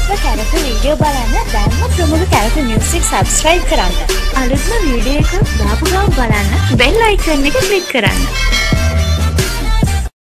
කැරක video බලන්න දැන්ම ප්‍රමුඛ කැරක music subscribe කරන්න. අලුත්ම වීඩියෝ එකක් දාපු ගමන් බලන්න බෙල් අයිකන් එක ක්ලික් කරන්න.